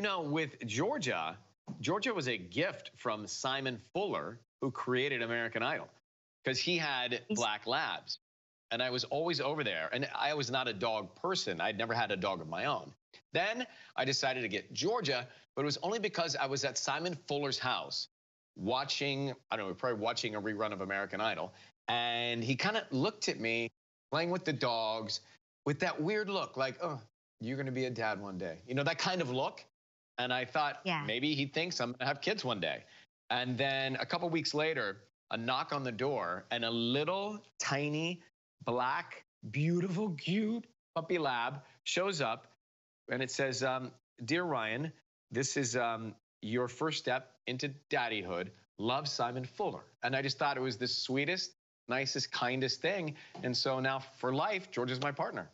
you know, with Georgia, Georgia was a gift from Simon Fuller, who created American Idol, because he had black labs. And I was always over there. And I was not a dog person. I'd never had a dog of my own. Then I decided to get Georgia, but it was only because I was at Simon Fuller's house watching, I don't know, probably watching a rerun of American Idol. And he kind of looked at me playing with the dogs with that weird look like, oh, you're going to be a dad one day. You know, that kind of look. And I thought Yeah. maybe he thinks I'm going to have kids one day. And then a couple weeks later, a knock on the door and a little tiny black, beautiful, cute puppy lab shows up and it says, um, Dear Ryan, this is um, your first step into daddyhood. Love Simon Fuller. And I just thought it was the sweetest, nicest, kindest thing. And so now for life, George is my partner.